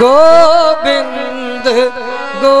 ਗੋਬਿੰਦ ਗੋ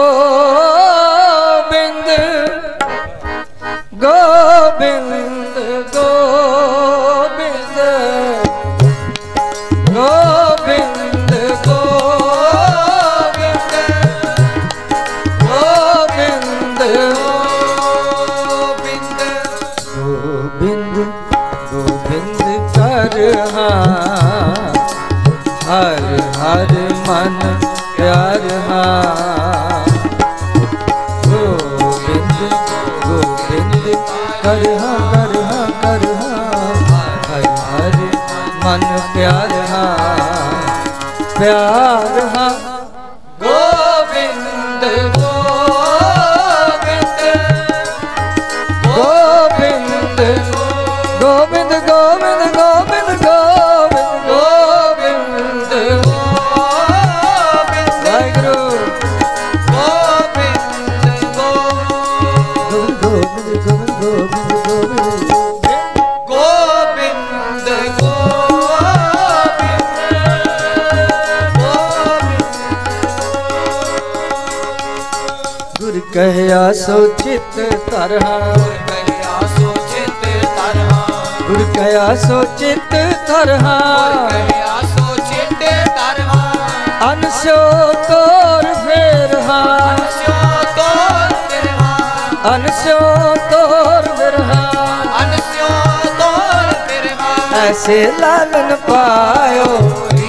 सोचित तरह। उड़ गया सोचित तरह सोचित तरह। सोचित अनशो तोर फिर अनशो तोर अनशो तोर ऐसे लालन पायो।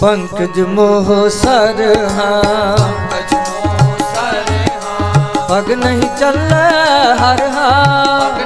पंकज मोह सरहा पग नहीं चल हरहा।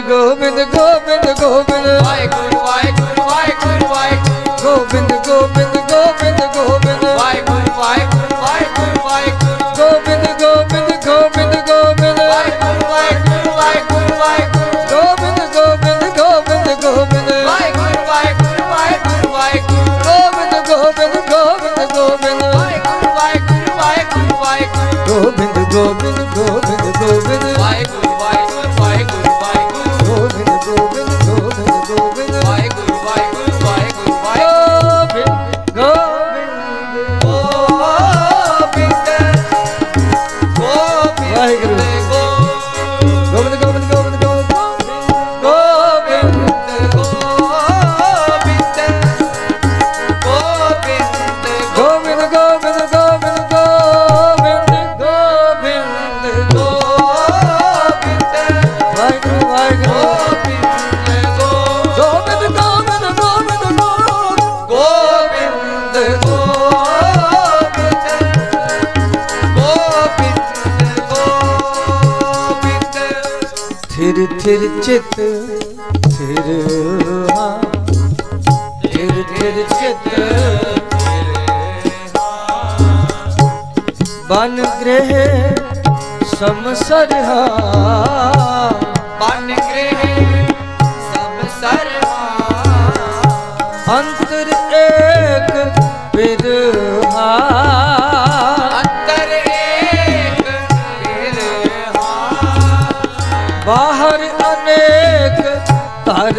ਗੋਬਿੰਦ ਗੋਬਿੰਦ ਗੋਬਿੰਦ ਗੋਬਿੰਦ। ਵਾਹਿਗੁਰੂ ਵਾਹਿਗੁਰੂ ਵਾਹਿਗੁਰੂ ਵਾਹਿਗੁਰੂ। ਗੋਬਿੰਦ ਥਿਰ ਥਿਰ ਚਿਤ ਥਿਰ ਹਾਂ। ਥਿਰ ਥਿਰ ਚਿਤ ਬਨ ਗ੍ਰਹਿ ਸਮਸਰਹਾ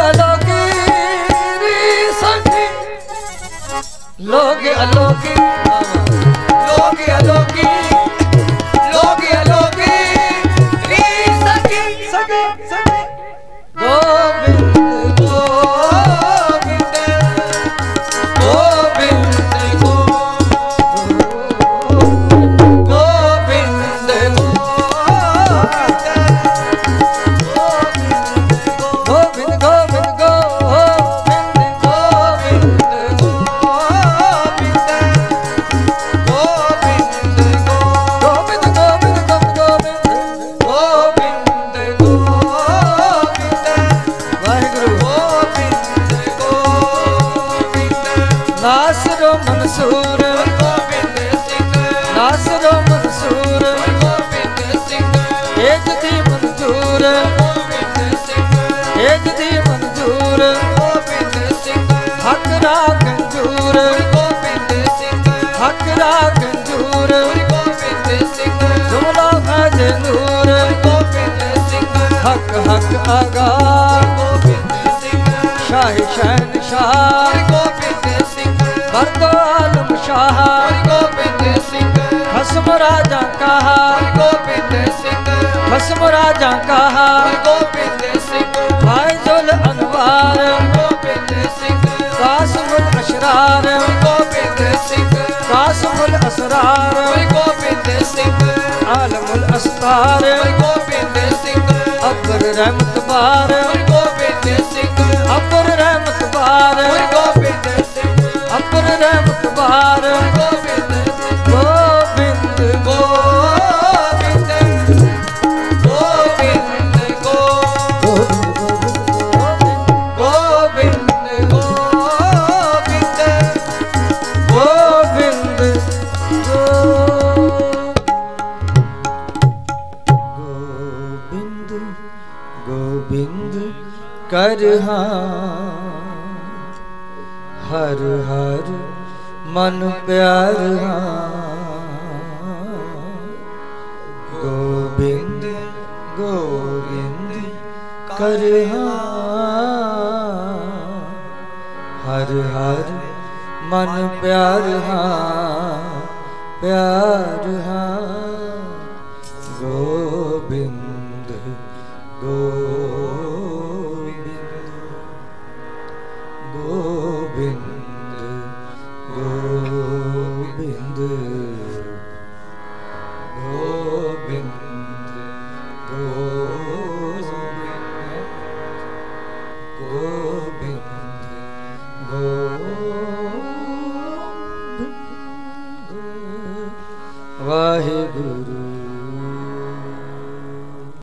ਅਲੋਕੀ ਰੀ ਸਕੀ ਲੋਗ ਅਲੋਕੀ ਲੋਕ ਆਸਰੋ ਗੋਬਿੰਦ ਸਿੰਘ ਏਜ ਮਨਜ਼ੂਰ ਗੋਬਿੰਦ ਸਿੰਘ ਏਜ ਮਨਜ਼ੂਰ ਗੋਬਿੰਦ ਸਿੰਘ ਹੱਕ ਦਾ ਗੋਬਿੰਦ ਸਿੰਘ ਹੱਕ ਦਾ ਗੋਬਿੰਦ ਸਿੰਘ ਗੋਬਿੰਦ ਸਿੰਘ ਹੱਕ ਹੱਕ ਆਗਾ। ਗੋਬਿੰਦ ਸਿੰਘ ਸ਼ਾਹ ਸ਼ਹਿਨ ਸ਼ਾਹ भस्म राजा कहा। गोविंद सिंह। भस्म राजा कहा। गोविंद सिंह। भाई जुल अनवार। गोविंद सिंह। कासमुल अशरार। गोविंद सिंह। कासमुल असरार। गोविंद सिंह। आलमुल अस्तार। गोविंद सिंह। अकबर रहमत बार। गोविंद ਕਰ ਹਰ ਹਰ ਮਨ ਪਿਆਰ, ਹਾਂ। ਗੋਬਿੰਦ ਗੋਬਿੰਦ ਕਰ, ਹਾਂ। ਹਰ ਹਰ ਮਨ ਪਿਆਰ, ਹਾਂ। ਪਿਆਰ, ਹਾਂ। ਗੋਬਿੰਦ ਗੋ